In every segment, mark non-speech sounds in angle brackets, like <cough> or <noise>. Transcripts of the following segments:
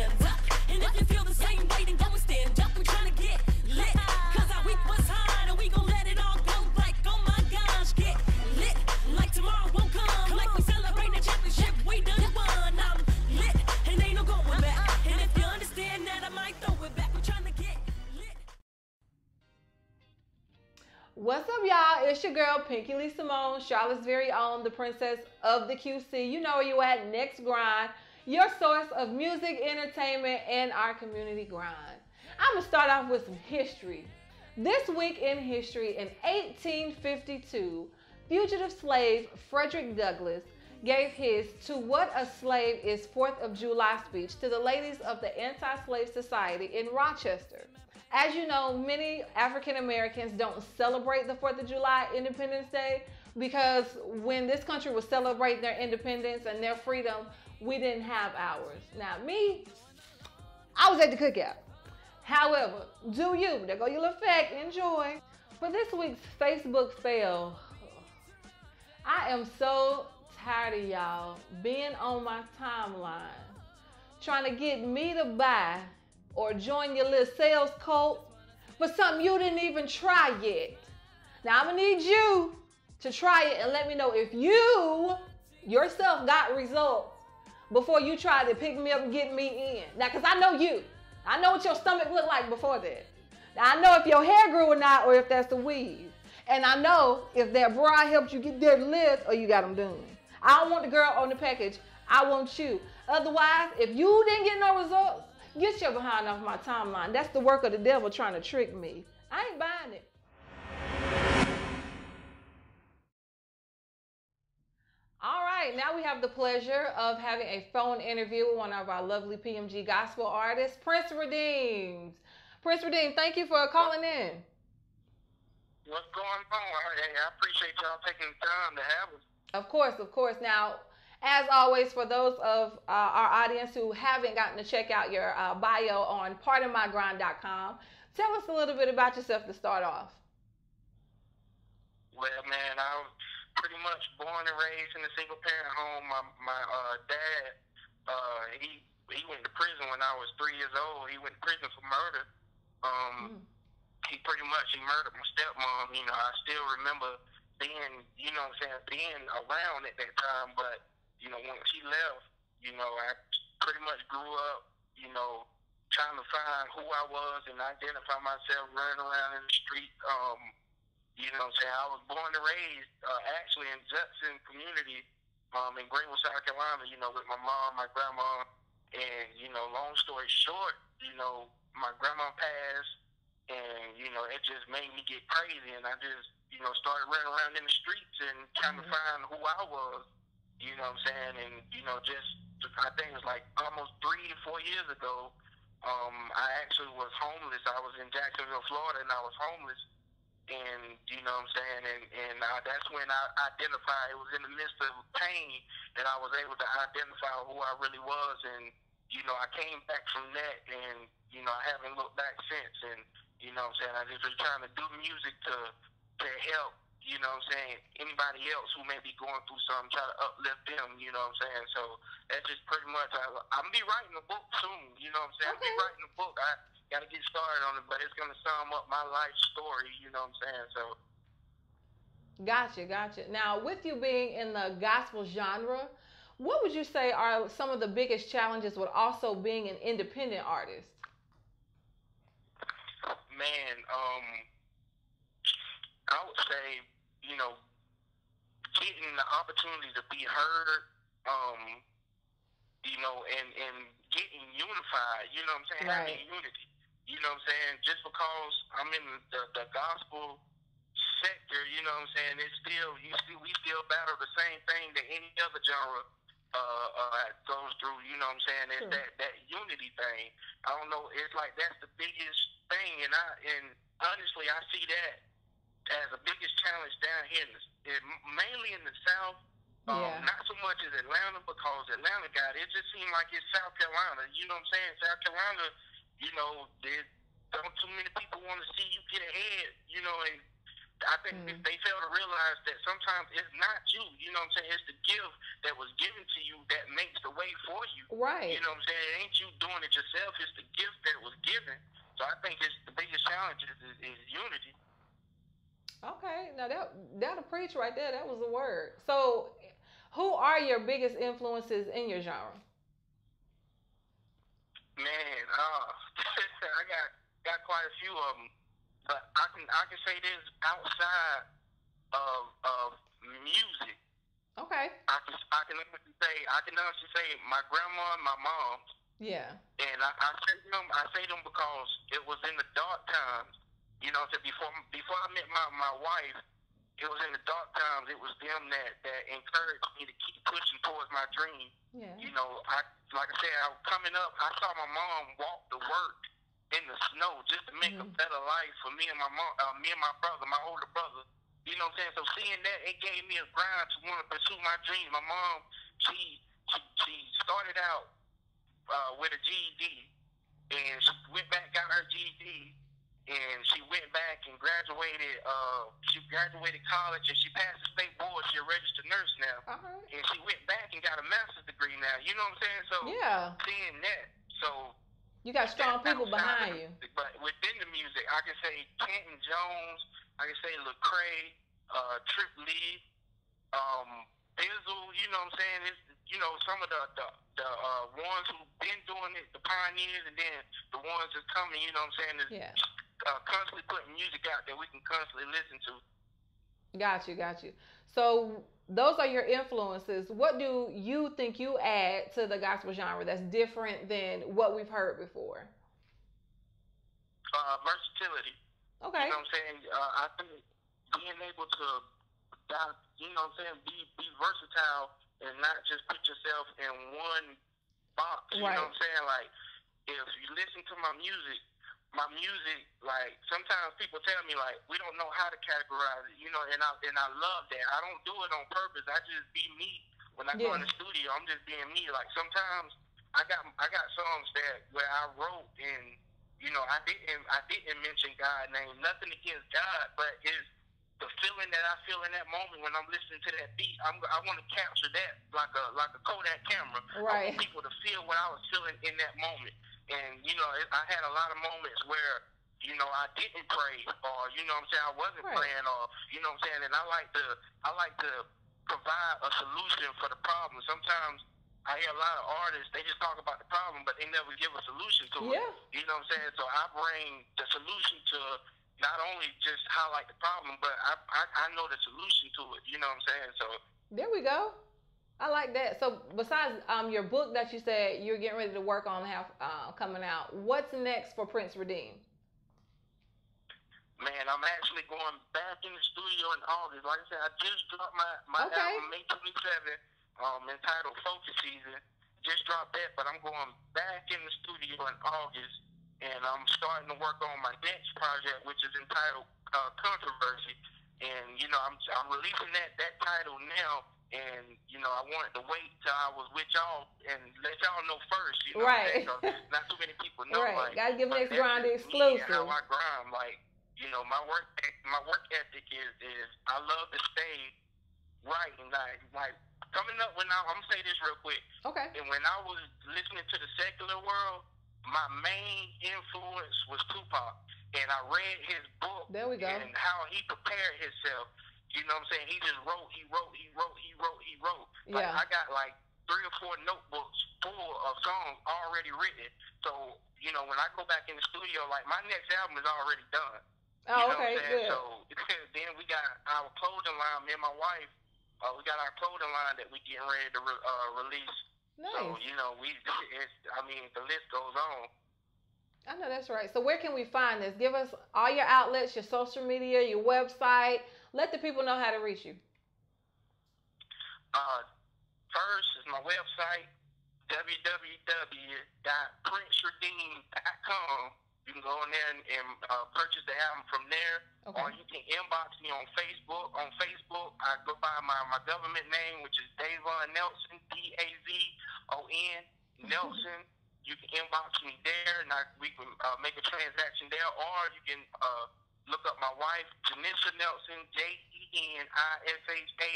hands up. And if you feel the same way, then go and stand up. We tryna get lit. Cause our week was and we gon' let it all go. Like, oh my gosh, get lit. Like tomorrow won't come. Like we the championship, we done won. I'm lit and ain't no going back. And if you understand that, I might throw it back. We tryna get lit. What's up, y'all? It's your girl, Pinky Lee Simone, Charlotte's very own, the princess of the QC. You know where you at, Next Grind, your source of music, entertainment, and our community grind. I'm gonna start off with some history. This week in history, in 1852, fugitive slave Frederick Douglass gave his To What a Slave is Fourth of July speech to the ladies of the Anti Slave Society in Rochester. As you know, many African Americans don't celebrate the 4th of July Independence Day because when this country was celebrating their independence and their freedom, we didn't have ours. Now, me, I was at the cookout. However, do you? There go your little fact. Enjoy. For this week's Facebook fail, I am so tired of y'all being on my timeline trying to get me to buy or join your little sales cult for something you didn't even try yet. Now I'm gonna need you to try it and let me know if you yourself got results before you try to pick me up and get me in. Now, cause I know you. I know what your stomach looked like before that. Now, I know if your hair grew or not, or if that's the weave. And I know if that bra helped you get their lift or you got them done. I don't want the girl on the package. I want you. Otherwise, if you didn't get no results, get your behind off my timeline. That's the work of the devil trying to trick me. I ain't buying it. Right, now we have the pleasure of having a phone interview with one of our lovely PMG gospel artists, Prince Redeemed. Prince Redeemed, thank you for calling in. What's going on? Hey, I appreciate y'all taking the time to have us. Of course, of course. Now, as always, for those of uh, our audience who haven't gotten to check out your uh, bio on pardonmygrind.com, tell us a little bit about yourself to start off. Well, man, I was pretty much born and raised in a single parent home. My my uh, dad, uh, he he went to prison when I was three years old. He went to prison for murder. Um, Mm. he pretty much he murdered my stepmom. You know, I still remember being, you know, what I'm saying being around at that time. But you know, when she left, you know, I pretty much grew up, you know, trying to find who I was and identify myself, running around in the street. Um, you know what I'm saying? I was born and raised uh, actually in Judson community um, in Greenville, South Carolina, you know, with my mom, my grandma. And, you know, long story short, you know, my grandma passed and, you know, it just made me get crazy. And I just, you know, started running around in the streets and trying to Mhm. find who I was, you know what I'm saying? And, you know, just, I think it was like almost three to four years ago, um, I actually was homeless. I was in Jacksonville, Florida, and I was homeless and you know what I'm saying, and and uh, that's when I identified. It was in the midst of pain that I was able to identify who I really was, and you know I came back from that, and you know I haven't looked back since, and you know what I'm saying I just been trying to do music to to help. You know what I'm saying? Anybody else who may be going through something, try to uplift them, you know what I'm saying? So that's just pretty much, I, I'm be writing a book soon, you know what I'm saying? I'm be writing a book. I got to get started on it, but it's going to sum up my life story, you know what I'm saying? So, Gotcha, gotcha. Now, with you being in the gospel genre, what would you say are some of the biggest challenges with also being an independent artist? man, um, I would say, you know, getting the opportunity to be heard, um, you know, and and getting unified. You know what I'm saying? Having Right. unity. You know what I'm saying? Just because I'm in the the gospel sector, you know what I'm saying? It's still you still we still battle the same thing that any other genre uh, uh goes through. You know what I'm saying? It's Sure. that that unity thing. I don't know. It's like that's the biggest thing, and I and honestly, I see that as the biggest challenge down here, in the, in, mainly in the South. Um, Yeah. Not so much as Atlanta because Atlanta got it. It just seemed like it's South Carolina. You know what I'm saying? South Carolina, you know, there don't too many people want to see you get ahead. You know, and I think Mm. they fail to realize that sometimes it's not you. You know what I'm saying? It's the gift that was given to you that makes the way for you. Right. You know what I'm saying? It ain't you doing it yourself. It's the gift that was given. So I think it's the biggest challenge is, is, is unity. Okay, now that that'll preach right there. That was the word. So, who are your biggest influences in your genre? Man, uh, got got quite a few of them, but I can I can say this outside of of music. Okay. I can I can honestly say I can honestly say my grandma and my mom, Yeah. and I, I say them I say them because it was in the dark times. You know, so before before I met my my wife, it was in the dark times. It was them that that encouraged me to keep pushing towards my dream. Yeah. You know, I like I said, I was coming up. I saw my mom walk to work in the snow just to make a Mhm. better life for me and my mom, uh, me and my brother, my older brother. You know what I'm saying? So seeing that, it gave me a ground to want to pursue my dreams. My mom, she she, she started out uh, with a GED, and she went back got her GED, and she went back and graduated. Uh, she graduated college, and she passed the state board. She's a registered nurse now right. and she went back and got a master's degree now. You know what I'm saying? So Yeah. seeing that, so You got strong people behind you. But within the music, I can say Canton Jones, I can say Lecrae, uh, Trip Lee, um, Bizzle. You know what I'm saying? It's you know some of the the, the uh, ones who've been doing it, the pioneers, and then the ones that's coming. You know what I'm saying? Is Yeah. uh, constantly putting music out that we can constantly listen to. Got you. Got you. So those are your influences. What do you think you add to the gospel genre that's different than what we've heard before? Uh, versatility. Okay. You know what I'm saying? Uh, I think being able to, you know what I'm saying, be be versatile and not just put yourself in one box. You know what I'm saying? Like, if you listen to my music, my music, like sometimes people tell me like we don't know how to categorize it, you know, and I and I love that. I don't do it on purpose. I just be me. When I go in the studio, I'm just being me. Like sometimes I got I got songs that where I wrote and you know I didn't I didn't mention God name. Nothing against God, but it's the feeling that I feel in that moment when I'm listening to that beat. I'm I want to capture that like a like a Kodak camera. I want people to feel what I was feeling in that moment. And you know, it, I had a lot of moments where you know I didn't pray, or you know what I'm saying I wasn't Right. praying, or you know what I'm saying. And I like to I like to provide a solution for the problem. Sometimes I hear a lot of artists they just talk about the problem, but they never give a solution to it. Yeah. You know what I'm saying? So I bring the solution to not only just highlight the problem, but I I, I know the solution to it. You know what I'm saying? So There we go. I like that. So besides um, your book that you said you're getting ready to work on have uh, coming out, what's next for Prince Redeem? Man, I'm actually going back in the studio in August. Like I said, I just dropped my, my Okay. album May 27, um, entitled Focus Season. Just dropped that, but I'm going back in the studio in August, and I'm starting to work on my next project, which is entitled uh, Controversy. And you know, I'm I'm releasing that that title now, and you know, I wanted to wait till I was with y'all and let y'all know first. You know, Right. what I'm saying? 'Cause not too many people know. right. Like, Gotta give Next Grind the just and exclusive. How I grind, like you know, my work my work ethic is is I love to stay right and like like coming up when I I'm gonna say this real quick. Okay. And when I was listening to the secular world, my main influence was Tupac, and I read his book There we go. and how he prepared himself. You know what I'm saying? He just wrote, he wrote, he wrote, he wrote, he wrote. Like Yeah. I got like three or four notebooks full of songs already written. So, you know, when I go back in the studio, like my next album is already done. Oh, you know okay. what I'm saying? Good. So <laughs> then we got our clothing line, me and my wife, uh, we got our clothing line that we getting ready to re- uh, release. So, you know, we, <laughs> it's, I mean, the list goes on. I know that's right. So where can we find this? Give us all your outlets, your social media, your website. Let the people know how to reach you. Uh, first is my website, www.princeredeem.com. You can go in there and, and uh, purchase the album from there, Okay. or you can inbox me on Facebook. On Facebook, I go by my, my government name, which is Dazon Nelson, D A Z O N Nelson. You can inbox me there, and I, we can uh, make a transaction there, or you can uh, look up my wife, Jenisha Nelson, J E N I S H A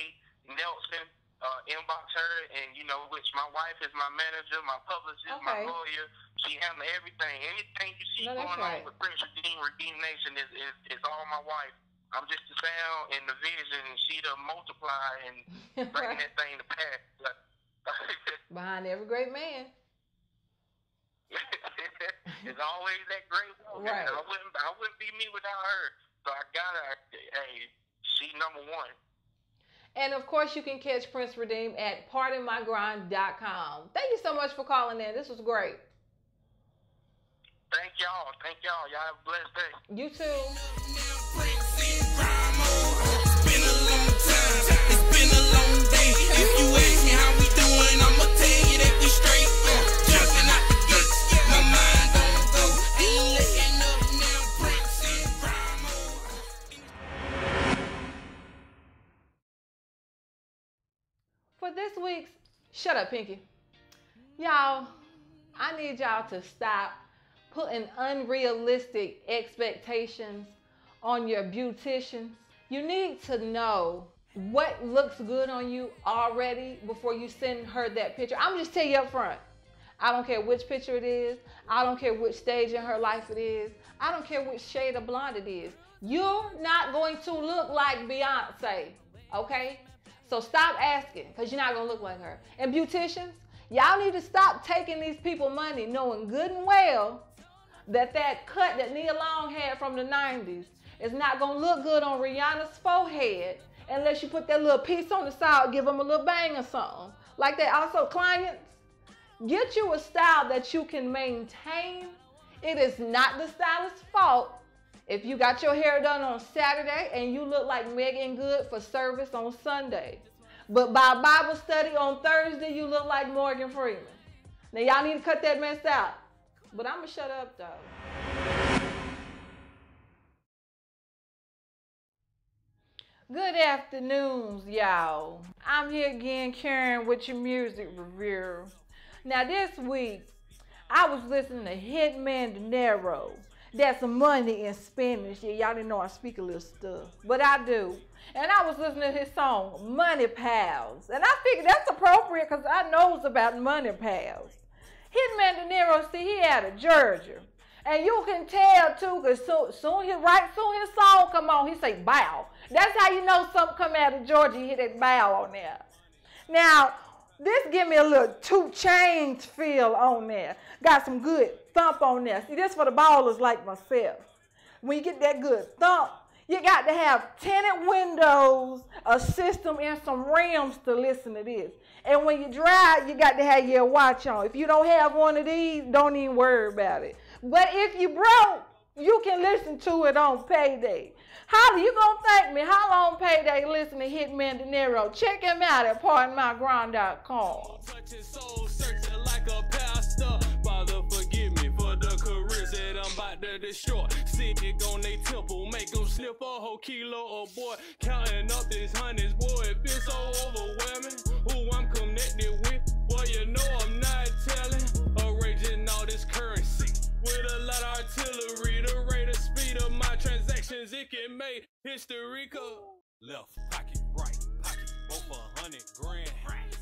Nelson. uh, inbox her, and you know, which my wife is my manager, my publicist, my lawyer. She handles everything. Anything you see No, going right. on with Prince Redeem, Redeem Nation is, is is all my wife. I'm just the sound and the vision, and she the multiply and <laughs> bring that thing to pass. But, Behind every great man. It's always that great woman. Right. I wouldn't I wouldn't be me without her. So I gotta hey, she number one. And of course, you can catch Prince Redeem at pardonmygrind.com. Thank you so much for calling in. This was great. Thank y'all. Thank y'all. Y'all have a blessed day. You too. Week's Shut Up Pinky. Y'all, I need y'all to stop putting unrealistic expectations on your beauticians. You need to know what looks good on you already before you send her that picture. I'm just tell you up front. I don't care which picture it is. I don't care which stage in her life it is. I don't care which shade of blonde it is. You're not going to look like Beyonce, okay? So stop asking because you're not going to look like her. And beauticians, y'all need to stop taking these people money knowing good and well that that cut that Nia Long had from the 90s is not going to look good on Rihanna's forehead unless you put that little piece on the side, give them a little bang or something. Like that. Also, clients, get you a style that you can maintain. It is not the stylist's fault if you got your hair done on Saturday and you look like Meagan Good for service on Sunday. But by Bible study on Thursday, you look like Morgan Freeman. Now, y'all need to cut that mess out. But I'm going to shut up though. Good afternoons, y'all. I'm here again, Karen, with your music review. Now, this week, I was listening to Hitman That's money in Spanish. Yeah, y'all didn't know I speak a little stuff, but I do. And I was listening to his song, Money Pals. And I figured that's appropriate because I knows about Money Pals. Hitman Dinero, see, he out of Georgia. And you can tell too, because soon, soon his right soon his song come on, he say bow. That's how you know something come out of Georgia, he hit that bow on there. Now, this give me a little 2 Chainz feel on there. Got some good thump on there. See, this for the ballers like myself. When you get that good thump, you got to have tinted windows, a system, and some rims to listen to this. And when you drive, you got to have your watch on. If you don't have one of these, don't even worry about it. But if you broke, you can listen to it on payday. How you gonna thank me? How long payday listen to Hitman Dinero? Check him out at to destroy. Sick on they temple, make them a whole kilo or boy. Counting up boy, it feels so overwhelming. Who I'm connected with, you know I'm not can make history. Cause left pocket, right pocket, both a hundred grand. Left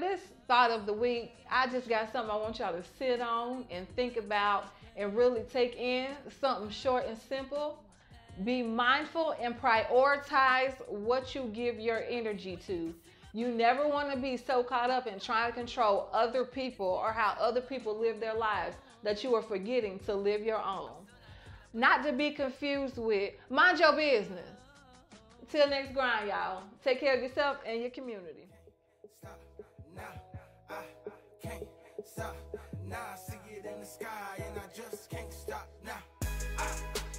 this thought of the week, I just got something I want y'all to sit on and think about and really take in something short and simple. Be mindful and prioritize what you give your energy to. You never want to be so caught up in trying to control other people or how other people live their lives that you are forgetting to live your own. Not to be confused with mind your business. Till next grind, y'all. Take care of yourself and your community. stop now I can't stop. Now I see it in the sky and I just can't stop now. I